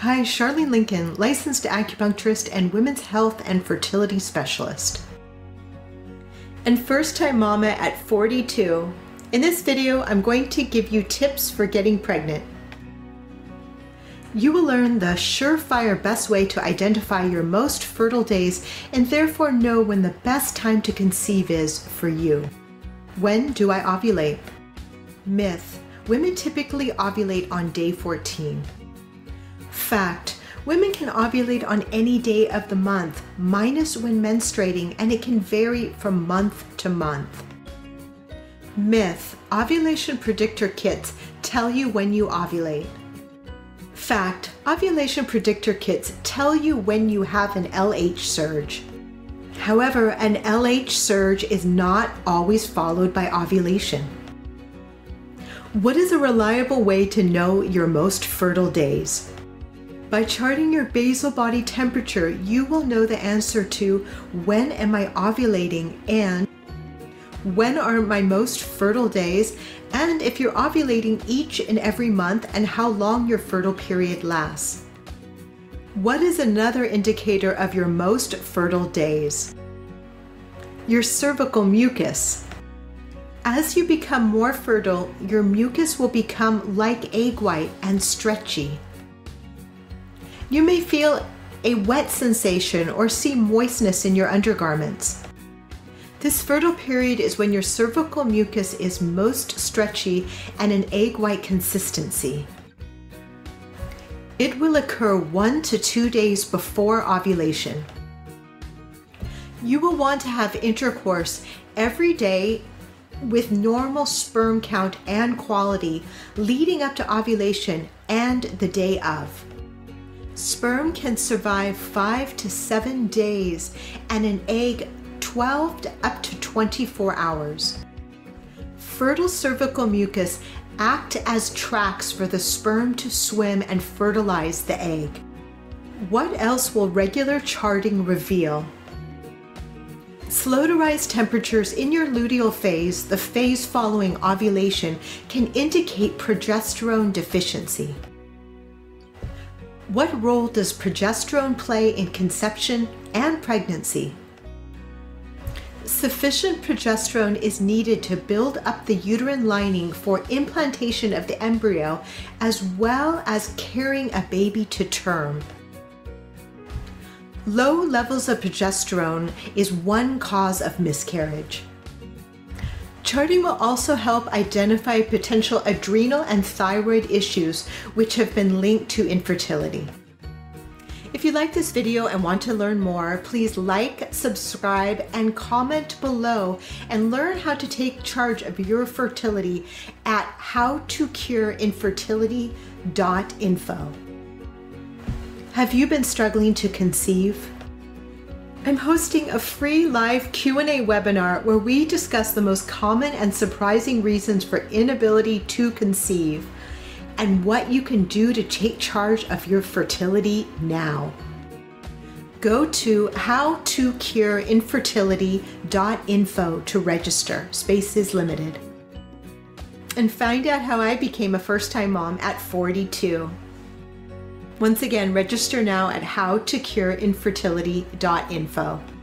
Hi, Charlene Lincoln, licensed acupuncturist and women's health and fertility specialist. And first time mama at 42. In this video, I'm going to give you tips for getting pregnant. You will learn the surefire best way to identify your most fertile days and therefore know when the best time to conceive is for you. When do I ovulate? Myth. Women typically ovulate on day 14. Fact. Women can ovulate on any day of the month, minus when menstruating, and it can vary from month to month. Myth. Ovulation predictor kits tell you when you ovulate. Fact. Ovulation predictor kits tell you when you have an LH surge. However, an LH surge is not always followed by ovulation. What is a reliable way to know your most fertile days? By charting your basal body temperature, you will know the answer to when am I ovulating and when are my most fertile days, and if you're ovulating each and every month and how long your fertile period lasts. What is another indicator of your most fertile days? Your cervical mucus. As you become more fertile, your mucus will become like egg white and stretchy. You may feel a wet sensation or see moistness in your undergarments. This fertile period is when your cervical mucus is most stretchy and an egg white consistency. It will occur one to two days before ovulation. You will want to have intercourse every day with normal sperm count and quality leading up to ovulation and the day of. Sperm can survive five to seven days and an egg 12 to up to 24 hours. Fertile cervical mucus act as tracks for the sperm to swim and fertilize the egg. What else will regular charting reveal? Slow to rise temperatures in your luteal phase, the phase following ovulation, can indicate progesterone deficiency. What role does progesterone play in conception and pregnancy? Sufficient progesterone is needed to build up the uterine lining for implantation of the embryo as well as carrying a baby to term. Low levels of progesterone is one cause of miscarriage. Charting will also help identify potential adrenal and thyroid issues which have been linked to infertility. If you like this video and want to learn more, please like, subscribe, and comment below and learn how to take charge of your fertility at howtocureinfertility.info. Have you been struggling to conceive? I'm hosting a free live Q&A webinar where we discuss the most common and surprising reasons for inability to conceive and what you can do to take charge of your fertility now. Go to howtocureinfertility.info to register. Space is limited. And find out how I became a first time mom at 42. Once again, register now at howtocureinfertility.info.